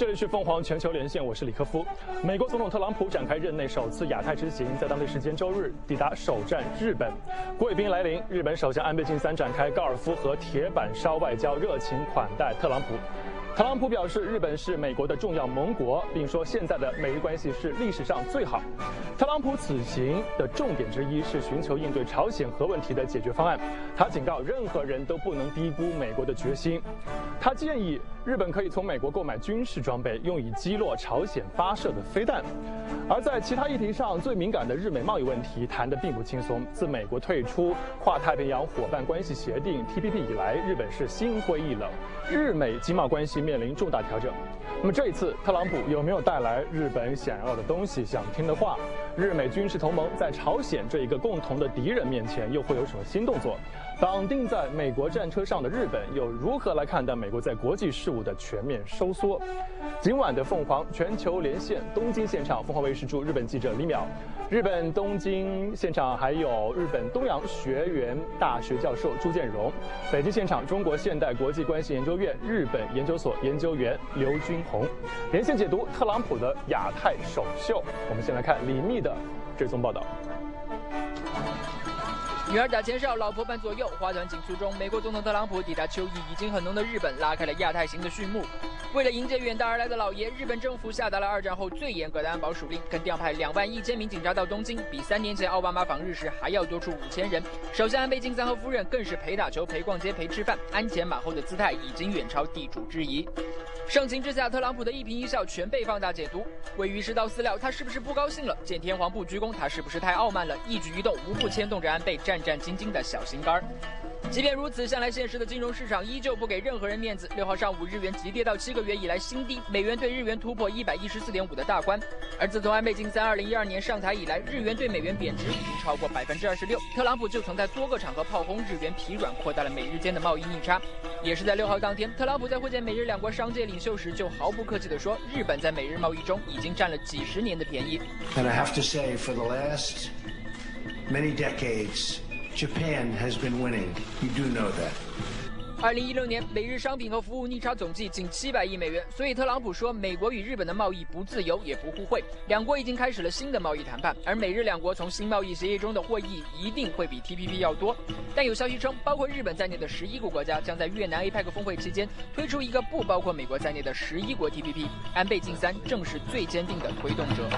这里是凤凰全球连线，我是李科夫。美国总统特朗普展开任内首次亚太之行，在当地时间周日抵达首站日本。贵宾来临，日本首相安倍晋三展开高尔夫和铁板烧外交，热情款待特朗普。特朗普表示，日本是美国的重要盟国，并说现在的美日关系是历史上最好。特朗普此行的重点之一是寻求应对朝鲜核问题的解决方案。他警告任何人都不能低估美国的决心。他建议日本可以从美国购买军事装备，用以击落朝鲜发射的飞弹。而在其他议题上最敏感的日美贸易问题谈得并不轻松。自美国退出跨太平洋伙伴关系协定 （TPP） 以来，日本是心灰意冷，日美经贸关系。面临重大调整，那么这一次特朗普有没有带来日本想要的东西、想听的话？日美军事同盟在朝鲜这一个共同的敌人面前又会有什么新动作？绑定在美国战车上的日本又如何来看待美国在国际事务的全面收缩？今晚的凤凰全球连线东京现场，凤凰卫视驻日本记者李淼，日本东京现场还有日本东洋学园大学教授朱建荣，北京现场中国现代国际关系研究院日本研究所研究员刘军红，连线解读特朗普的亚太首秀。我们先来看李密的追踪报道。女儿打前哨，老婆伴左右，花团锦簇中，美国总统特朗普抵达秋意已经很浓的日本，拉开了亚太行的序幕。为了迎接远道而来的老爷，日本政府下达了二战后最严格的安保署令，更调派两万一千名警察到东京，比三年前奥巴马访日时还要多出五千人。首相安倍晋三和夫人更是陪打球、陪逛街、陪吃饭，鞍前马后的姿态已经远超地主之谊。盛情之下，特朗普的一颦一笑全被放大解读。位于是道饲料，他是不是不高兴了？见天皇不鞠躬，他是不是太傲慢了？一举一动无不牵动着安倍战战兢兢的小心肝儿。即便如此，向来现实的金融市场依旧不给任何人面子。六号上午，日元急跌到七个月以来新低，美元对日元突破一百一十四点五的大关。而自从安倍晋三二零一二年上台以来，日元对美元贬值已经超过百分之二十六。特朗普就曾在多个场合炮轰日元疲软，扩大了美日间的贸易逆差。也是在六号当天，特朗普在会见美日两国商界领袖时，就毫不客气地说，日本在美日贸易中已经占了几十年的便宜。And I have to say, for the last many decades. Japan has been winning. You do know that. 二零一六年，美日商品和服务逆差总计近七百亿美元。所以，特朗普说，美国与日本的贸易不自由也不互惠，两国已经开始了新的贸易谈判。而美日两国从新贸易协议中的获益一定会比 TPP 要多。但有消息称，包括日本在内的十一个国家将在越南 APEC 峰会期间推出一个不包括美国在内的十一国 TPP。安倍晋三正是最坚定的推动者。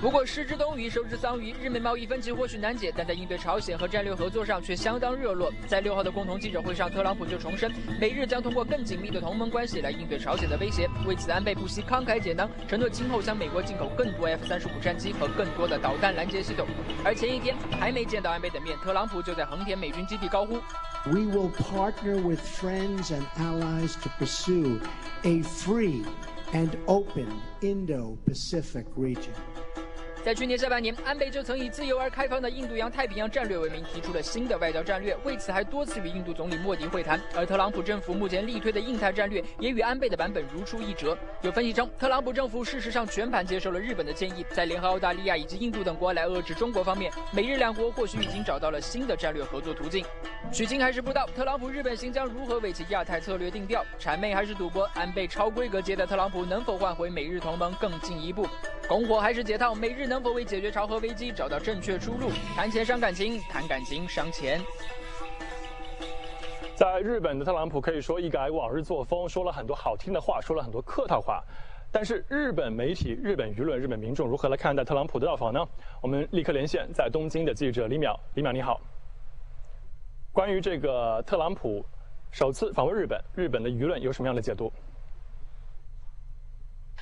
不过，失之东隅，收之桑榆，日美贸易分歧或许难解，但在应对朝鲜和战略合作上却相当热络。在六号的共同记者会上，特朗普就重申。美日将通过更紧密的同盟关系来应对朝鲜的威胁。为此，安倍不惜慷慨解囊，承诺今后向美国进口更多 F 三十五战机和更多的导弹拦截系统。而前一天还没见到安倍的面，特朗普就在横田美军基地高呼：“We will partner with friends and allies to pursue a free and open Indo-Pacific region.” 在去年下半年，安倍就曾以自由而开放的印度洋太平洋战略为名，提出了新的外交战略，为此还多次与印度总理莫迪会谈。而特朗普政府目前力推的印太战略，也与安倍的版本如出一辙。有分析称，特朗普政府事实上全盘接受了日本的建议，在联合澳大利亚以及印度等国来遏制中国方面，美日两国或许已经找到了新的战略合作途径。取经还是不到，特朗普日本行将如何为其亚太策略定调？谄媚还是赌博？安倍超规格接待特朗普，能否换回美日同盟更进一步？拱火还是解套？美日能能否为解决朝核危机找到正确出路？谈钱伤感情，谈感情伤钱。在日本的特朗普可以说一改往日作风，说了很多好听的话，说了很多客套话。但是日本媒体、日本舆论、日本民众如何来看待特朗普的到访呢？我们立刻连线在东京的记者李淼。李淼你好。关于这个特朗普首次访问日本，日本的舆论有什么样的解读？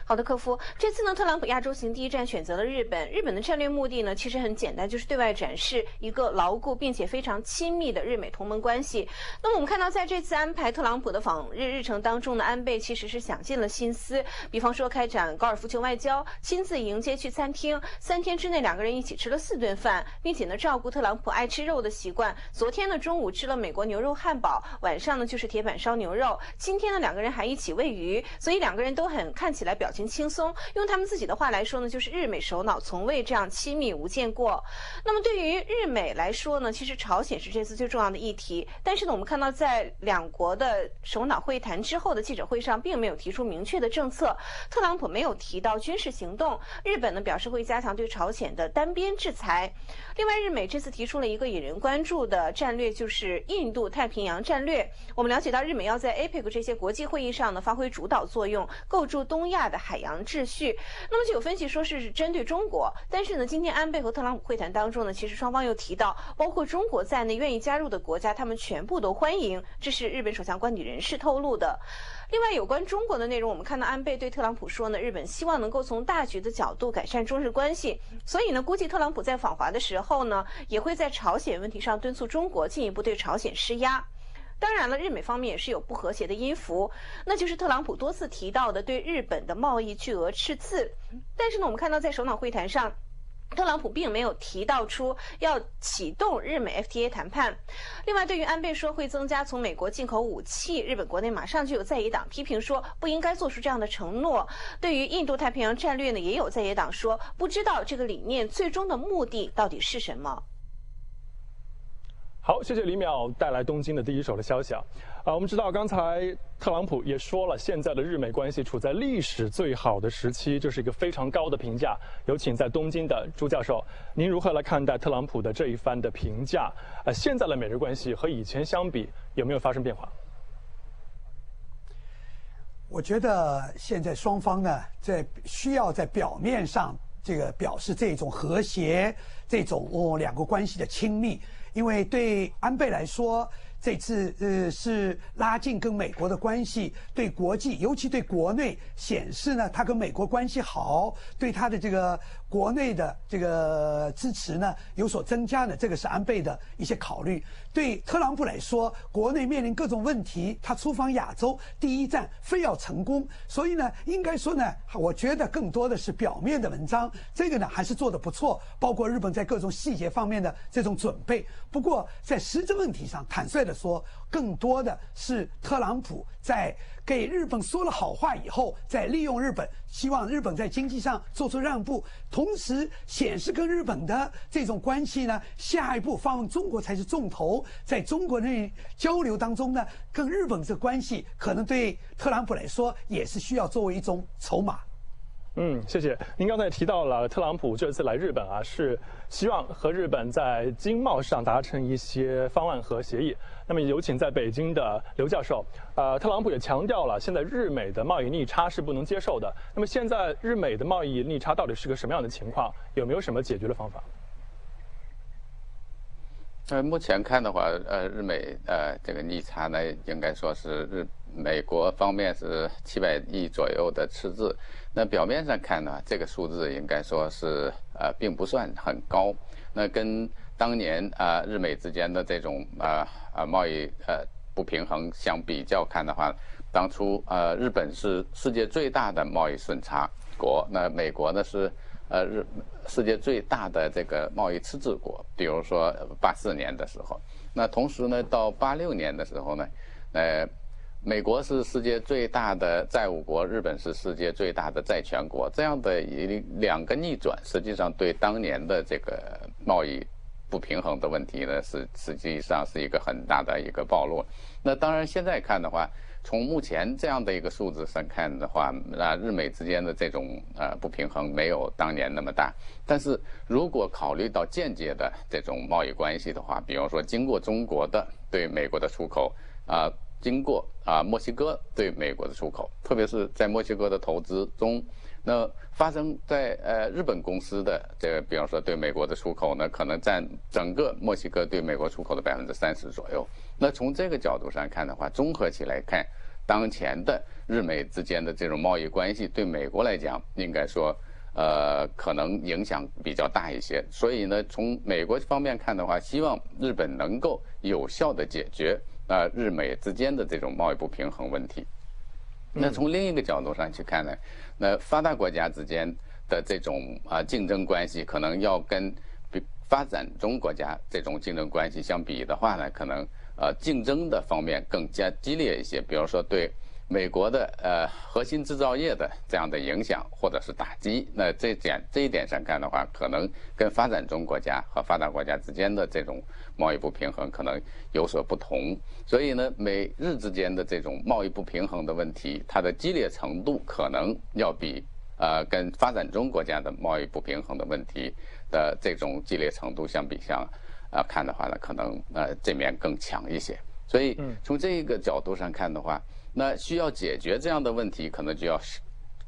好的，客服。这次呢，特朗普亚洲行第一站选择了日本。日本的战略目的呢，其实很简单，就是对外展示一个牢固并且非常亲密的日美同盟关系。那么我们看到，在这次安排特朗普的访日日程当中呢，安倍其实是想尽了心思，比方说开展高尔夫球外交，亲自迎接去餐厅，三天之内两个人一起吃了四顿饭，并且呢，照顾特朗普爱吃肉的习惯。昨天呢，中午吃了美国牛肉汉堡，晚上呢就是铁板烧牛肉。今天呢，两个人还一起喂鱼，所以两个人都很看起来表。情轻松。用他们自己的话来说呢，就是日美首脑从未这样亲密无间过。那么对于日美来说呢，其实朝鲜是这次最重要的议题。但是呢，我们看到在两国的首脑会谈之后的记者会上，并没有提出明确的政策。特朗普没有提到军事行动。日本呢表示会加强对朝鲜的单边制裁。另外，日美这次提出了一个引人关注的战略，就是印度太平洋战略。我们了解到，日美要在 APEC 这些国际会议上呢发挥主导作用，构筑东亚的海洋秩序。那么就有分析说是针对中国，但是呢，今天安倍和特朗普会谈当中呢，其实双方又提到，包括中国在内愿意加入的国家，他们全部都欢迎。这是日本首相官邸人士透露的。另外，有关中国的内容，我们看到安倍对特朗普说呢，日本希望能够从大局的角度改善中日关系，所以呢，估计特朗普在访华的时候呢，也会在朝鲜问题上敦促中国进一步对朝鲜施压。当然了，日美方面也是有不和谐的音符，那就是特朗普多次提到的对日本的贸易巨额赤字。但是呢，我们看到在首脑会谈上。特朗普并没有提到出要启动日美 FTA 谈判。另外，对于安倍说会增加从美国进口武器，日本国内马上就有在野党批评说不应该做出这样的承诺。对于印度太平洋战略呢，也有在野党说不知道这个理念最终的目的到底是什么。好，谢谢李淼带来东京的第一手的消息啊。啊，我们知道刚才特朗普也说了，现在的日美关系处在历史最好的时期，这是一个非常高的评价。有请在东京的朱教授，您如何来看待特朗普的这一番的评价？啊，现在的美日关系和以前相比有没有发生变化？我觉得现在双方呢，在需要在表面上这个表示这种和谐，这种哦两个关系的亲密。因为对安倍来说，这次呃是拉近跟美国的关系，对国际，尤其对国内显示呢，他跟美国关系好，对他的这个。国内的这个支持呢有所增加呢，这个是安倍的一些考虑。对特朗普来说，国内面临各种问题，他出访亚洲第一站非要成功，所以呢，应该说呢，我觉得更多的是表面的文章，这个呢还是做得不错，包括日本在各种细节方面的这种准备。不过在实质问题上，坦率的说，更多的是特朗普在。给日本说了好话以后，再利用日本，希望日本在经济上做出让步，同时显示跟日本的这种关系呢，下一步放问中国才是重头。在中国内交流当中呢，跟日本这关系可能对特朗普来说也是需要作为一种筹码。嗯，谢谢。您刚才提到了特朗普这次来日本啊，是希望和日本在经贸上达成一些方案和协议。那么有请在北京的刘教授。呃，特朗普也强调了，现在日美的贸易逆差是不能接受的。那么现在日美的贸易逆差到底是个什么样的情况？有没有什么解决的方法？呃，目前看的话，呃，日美呃这个逆差呢，应该说是日美国方面是七百亿左右的赤字。那表面上看呢，这个数字应该说是呃，并不算很高。那跟当年啊日美之间的这种啊啊贸易呃不平衡相比较看的话，当初呃日本是世界最大的贸易顺差国，那美国呢是呃日世界最大的这个贸易赤字国。比如说八四年的时候，那同时呢到八六年的时候呢，呃。美国是世界最大的债务国，日本是世界最大的债权国，这样的一两个逆转，实际上对当年的这个贸易不平衡的问题呢，是实际上是一个很大的一个暴露。那当然现在看的话，从目前这样的一个数字上看的话，那日美之间的这种呃不平衡没有当年那么大。但是如果考虑到间接的这种贸易关系的话，比方说经过中国的对美国的出口啊。经过啊，墨西哥对美国的出口，特别是在墨西哥的投资中，那发生在呃日本公司的这个，比方说对美国的出口呢，可能占整个墨西哥对美国出口的百分之三十左右。那从这个角度上看的话，综合起来看，当前的日美之间的这种贸易关系，对美国来讲，应该说呃可能影响比较大一些。所以呢，从美国方面看的话，希望日本能够有效的解决。啊，日美之间的这种贸易不平衡问题，那从另一个角度上去看呢，那发达国家之间的这种啊竞争关系，可能要跟比发展中国家这种竞争关系相比的话呢，可能呃竞争的方面更加激烈一些。比如说对美国的呃核心制造业的这样的影响或者是打击。那这点这一点上看的话，可能跟发展中国家和发达国家之间的这种贸易不平衡可能有所不同。所以呢，美日之间的这种贸易不平衡的问题，它的激烈程度可能要比呃跟发展中国家的贸易不平衡的问题的这种激烈程度相比相啊看的话呢，可能呃这面更强一些。所以从这个角度上看的话，那需要解决这样的问题，可能就要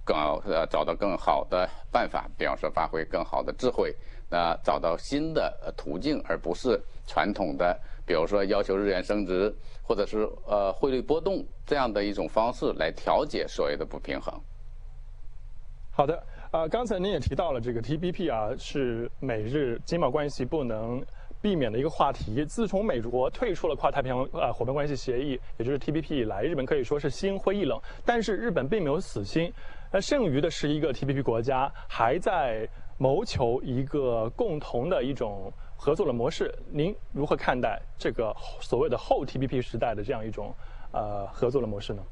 更呃找到更好的办法，比方说发挥更好的智慧，那找到新的途径，而不是传统的，比如说要求日元升值，或者是呃汇率波动这样的一种方式来调节所谓的不平衡。好的，呃，刚才您也提到了这个 T P P 啊，是美日经贸关系不能。避免的一个话题。自从美国退出了跨太平洋呃伙伴关系协议，也就是 TPP 以来，日本可以说是心灰意冷。但是日本并没有死心，那剩余的十一个 TPP 国家还在谋求一个共同的一种合作的模式。您如何看待这个所谓的后 TPP 时代的这样一种呃合作的模式呢？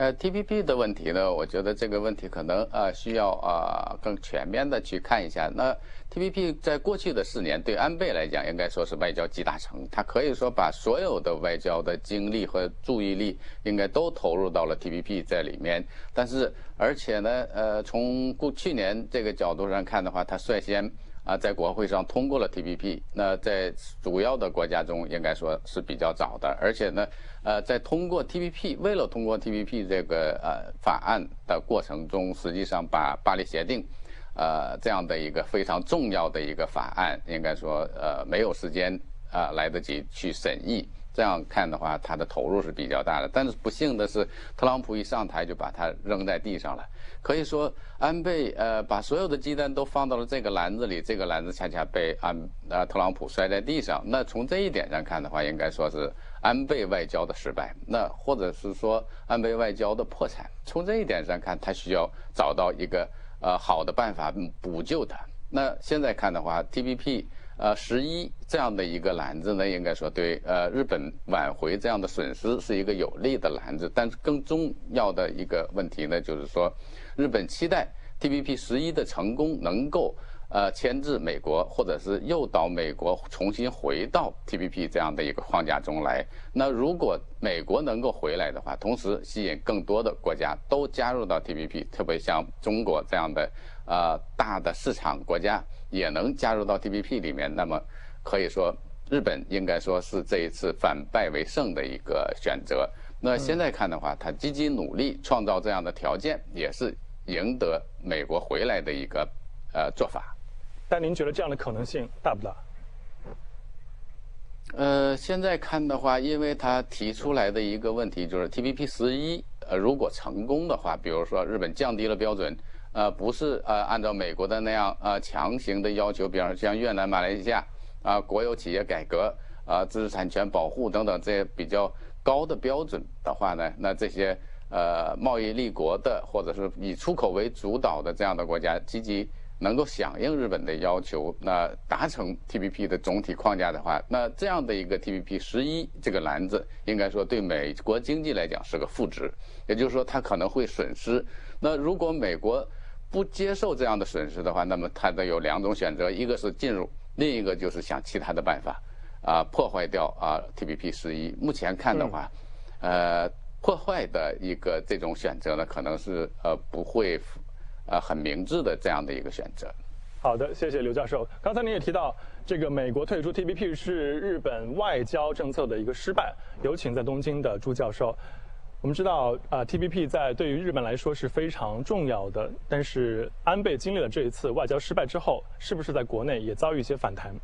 呃，T P P 的问题呢，我觉得这个问题可能呃需要啊更全面的去看一下。那 T P P 在过去的四年对安倍来讲，应该说是外交集大成，他可以说把所有的外交的精力和注意力应该都投入到了 T P P 在里面。但是而且呢，呃，从过去年这个角度上看的话，他率先。啊，在国会上通过了 TPP，那在主要的国家中应该说是比较早的，而且呢，呃，在通过 TPP，为了通过 TPP 这个呃法案的过程中，实际上把巴黎协定，呃这样的一个非常重要的一个法案，应该说呃没有时间啊来得及去审议。这样看的话，他的投入是比较大的。但是不幸的是，特朗普一上台就把它扔在地上了。可以说，安倍呃把所有的鸡蛋都放到了这个篮子里，这个篮子恰恰被安呃特朗普摔在地上。那从这一点上看的话，应该说是安倍外交的失败，那或者是说安倍外交的破产。从这一点上看，他需要找到一个呃好的办法补救它。那现在看的话，TPP。呃，十一这样的一个篮子呢，应该说对呃日本挽回这样的损失是一个有利的篮子。但是更重要的一个问题呢，就是说，日本期待 TPP 十一的成功能够呃牵制美国，或者是诱导美国重新回到 TPP 这样的一个框架中来。那如果美国能够回来的话，同时吸引更多的国家都加入到 TPP，特别像中国这样的呃大的市场国家。也能加入到 TPP 里面，那么可以说日本应该说是这一次反败为胜的一个选择。那现在看的话，他积极努力创造这样的条件，也是赢得美国回来的一个呃做法。但您觉得这样的可能性大不大？呃，现在看的话，因为他提出来的一个问题就是 TPP 十一，呃，如果成功的话，比如说日本降低了标准。呃，不是呃，按照美国的那样呃强行的要求，比方说像越南、马来西亚啊，国有企业改革啊，知识产权保护等等这些比较高的标准的话呢，那这些呃贸易立国的或者是以出口为主导的这样的国家，积极能够响应日本的要求，那达成 TPP 的总体框架的话，那这样的一个 TPP 十一这个篮子，应该说对美国经济来讲是个负值，也就是说它可能会损失。那如果美国不接受这样的损失的话，那么它的有两种选择，一个是进入，另一个就是想其他的办法，啊，破坏掉啊 TPP 十一。目前看的话，呃，破坏的一个这种选择呢，可能是呃不会，呃很明智的这样的一个选择。好的，谢谢刘教授。刚才您也提到，这个美国退出 TPP 是日本外交政策的一个失败。有请在东京的朱教授。我们知道，啊，TPP 在对于日本来说是非常重要的。但是，安倍经历了这一次外交失败之后，是不是在国内也遭遇一些反弹？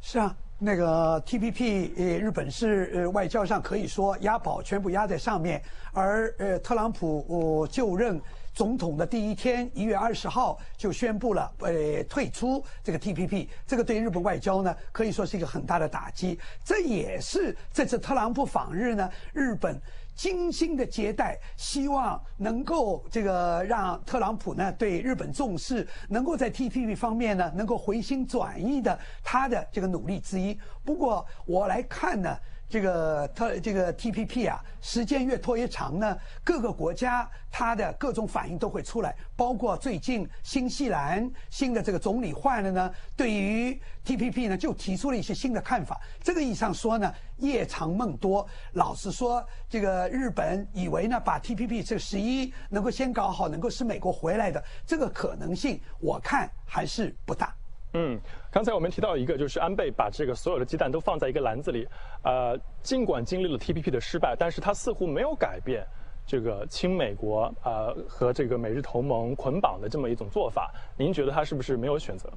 是啊，那个 TPP，呃，日本是呃外交上可以说押宝全部押在上面，而呃特朗普呃就任。总统的第一天，一月二十号就宣布了，呃，退出这个 TPP，这个对日本外交呢，可以说是一个很大的打击。这也是这次特朗普访日呢，日本精心的接待，希望能够这个让特朗普呢对日本重视，能够在 TTP 方面呢能够回心转意的他的这个努力之一。不过我来看呢。这个特这个 TPP 啊，时间越拖越长呢，各个国家它的各种反应都会出来，包括最近新西兰新的这个总理换了呢，对于 TPP 呢就提出了一些新的看法。这个意义上说呢，夜长梦多。老实说，这个日本以为呢，把 TPP 这十一能够先搞好，能够使美国回来的这个可能性，我看还是不大。嗯，刚才我们提到一个，就是安倍把这个所有的鸡蛋都放在一个篮子里，呃，尽管经历了 TPP 的失败，但是他似乎没有改变这个亲美国呃和这个美日同盟捆绑的这么一种做法。您觉得他是不是没有选择？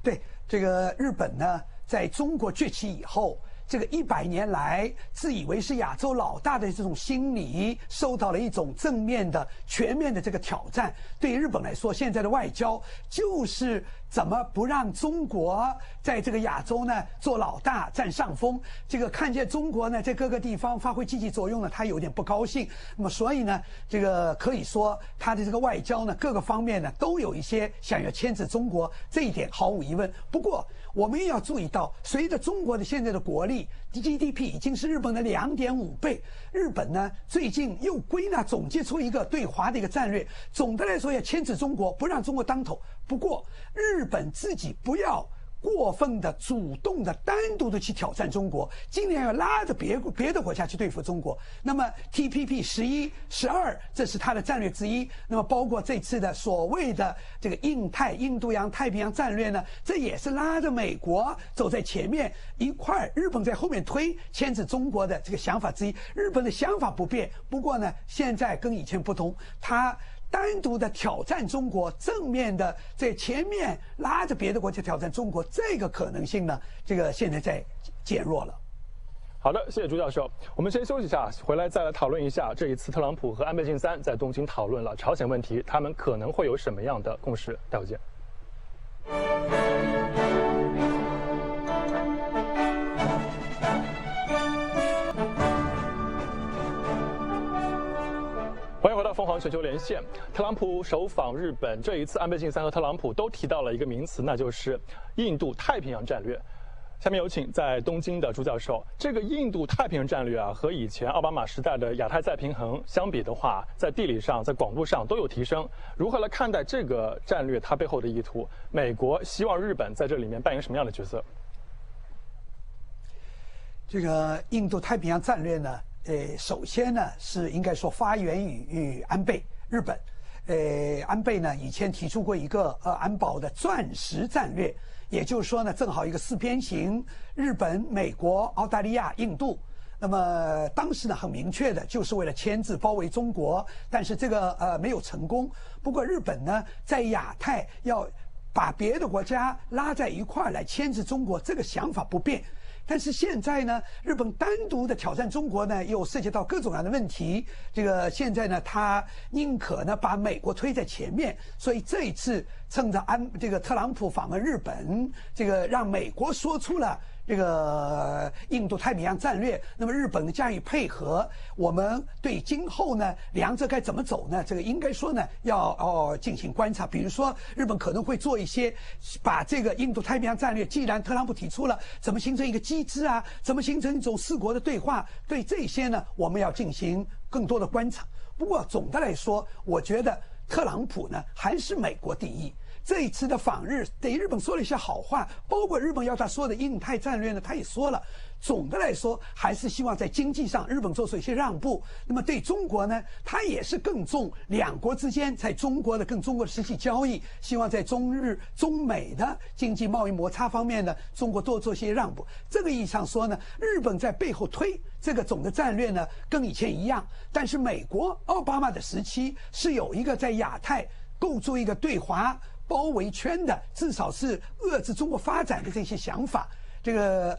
对，这个日本呢，在中国崛起以后。这个一百年来，自以为是亚洲老大的这种心理，受到了一种正面的、全面的这个挑战。对日本来说，现在的外交就是怎么不让中国在这个亚洲呢做老大、占上风。这个看见中国呢在各个地方发挥积极作用呢，他有点不高兴。那么，所以呢，这个可以说他的这个外交呢，各个方面呢都有一些想要牵制中国，这一点毫无疑问。不过，我们也要注意到，随着中国的现在的国力，GDP 已经是日本的两点五倍。日本呢，最近又归纳总结出一个对华的一个战略。总的来说，要牵制中国，不让中国当头。不过，日本自己不要。过分的、主动的、单独的去挑战中国，尽量要拉着别别的国家去对付中国。那么 TPP 十一、十二，这是它的战略之一。那么包括这次的所谓的这个印太、印度洋、太平洋战略呢，这也是拉着美国走在前面一块，日本在后面推，牵制中国的这个想法之一。日本的想法不变，不过呢，现在跟以前不同，它。单独的挑战中国，正面的在前面拉着别的国家挑战中国，这个可能性呢，这个现在在减弱了。好的，谢谢朱教授。我们先休息一下，回来再来讨论一下这一次特朗普和安倍晋三在东京讨论了朝鲜问题，他们可能会有什么样的共识？待会见。凤凰全球连线。特朗普首访日本，这一次安倍晋三和特朗普都提到了一个名词，那就是印度太平洋战略。下面有请在东京的朱教授。这个印度太平洋战略啊，和以前奥巴马时代的亚太再平衡相比的话，在地理上、在广度上都有提升。如何来看待这个战略它背后的意图？美国希望日本在这里面扮演什么样的角色？这个印度太平洋战略呢？呃，首先呢，是应该说发源于于安倍日本。呃，安倍呢以前提出过一个呃安保的钻石战略，也就是说呢，正好一个四边形，日本、美国、澳大利亚、印度。那么当时呢，很明确的就是为了牵制、包围中国，但是这个呃没有成功。不过日本呢，在亚太要把别的国家拉在一块儿来牵制中国，这个想法不变。但是现在呢，日本单独的挑战中国呢，又涉及到各种各样的问题。这个现在呢，他宁可呢把美国推在前面，所以这一次趁着安这个特朗普访问日本，这个让美国说出了。这个印度太平洋战略，那么日本呢加以配合，我们对今后呢两者该怎么走呢？这个应该说呢要哦进行观察。比如说，日本可能会做一些，把这个印度太平洋战略，既然特朗普提出了，怎么形成一个机制啊？怎么形成一种四国的对话？对这些呢，我们要进行更多的观察。不过总的来说，我觉得特朗普呢还是美国第一。这一次的访日，对日本说了一些好话，包括日本要他说的印太战略呢，他也说了。总的来说，还是希望在经济上日本做出一些让步。那么对中国呢，他也是更重两国之间在中国的跟中国的实际交易，希望在中日、中美的经济贸易摩擦方面呢，中国多做些让步。这个意义上说呢，日本在背后推这个总的战略呢，跟以前一样。但是美国奥巴马的时期是有一个在亚太构筑一个对华。包围圈的，至少是遏制中国发展的这些想法。这个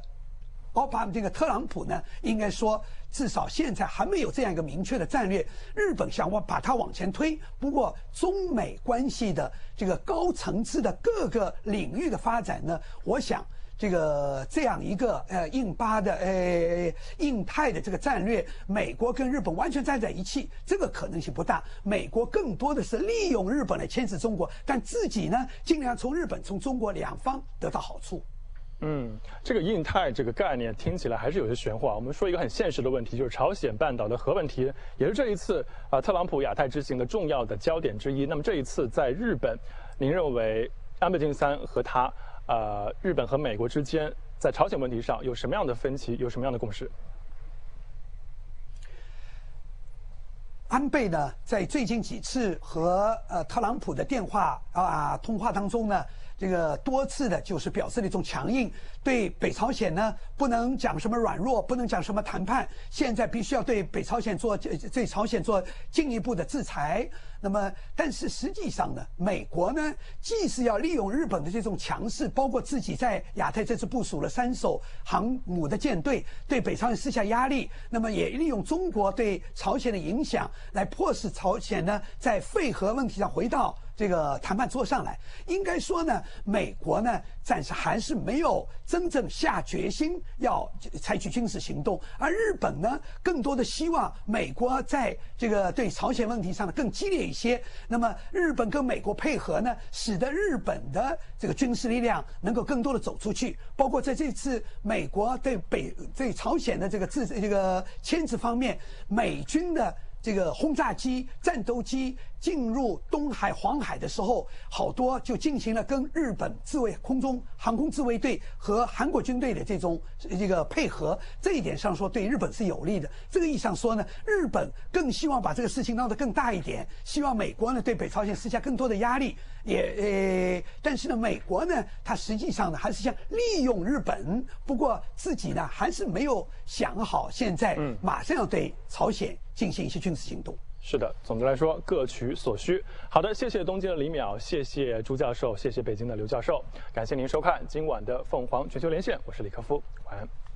奥巴马，这个特朗普呢，应该说至少现在还没有这样一个明确的战略。日本想往把它往前推，不过中美关系的这个高层次的各个领域的发展呢，我想。这个这样一个呃印巴的呃印太的这个战略，美国跟日本完全站在一起，这个可能性不大。美国更多的是利用日本来牵制中国，但自己呢尽量从日本从中国两方得到好处。嗯，这个印太这个概念听起来还是有些玄乎啊。我们说一个很现实的问题，就是朝鲜半岛的核问题，也是这一次啊特朗普亚太之行的重要的焦点之一。那么这一次在日本，您认为安倍晋三和他，呃，日本和美国之间在朝鲜问题上有什么样的分歧，有什么样的共识？安倍呢，在最近几次和呃特朗普的电话啊通话当中呢，这个多次的就是表示了一种强硬，对北朝鲜呢不能讲什么软弱，不能讲什么谈判，现在必须要对北朝鲜做对朝鲜做进一步的制裁。那么，但是实际上呢，美国呢，既是要利用日本的这种强势，包括自己在亚太这次部署了三艘航母的舰队，对北朝鲜施下压力，那么也利用中国对朝鲜的影响，来迫使朝鲜呢在废核问题上回到。这个谈判桌上来，应该说呢，美国呢暂时还是没有真正下决心要采取军事行动，而日本呢，更多的希望美国在这个对朝鲜问题上呢更激烈一些。那么，日本跟美国配合呢，使得日本的这个军事力量能够更多的走出去，包括在这次美国对北对朝鲜的这个制这个牵制方面，美军的。这个轰炸机、战斗机进入东海、黄海的时候，好多就进行了跟日本自卫空中航空自卫队和韩国军队的这种这个配合。这一点上说，对日本是有利的。这个意义上说呢，日本更希望把这个事情闹得更大一点，希望美国呢对北朝鲜施加更多的压力。也呃，但是呢，美国呢，它实际上呢还是想利用日本，不过自己呢还是没有想好现在马上要对朝鲜。进行一些军事行动。是的，总的来说各取所需。好的，谢谢东京的李淼，谢谢朱教授，谢谢北京的刘教授，感谢您收看今晚的凤凰全球连线，我是李科夫，晚安。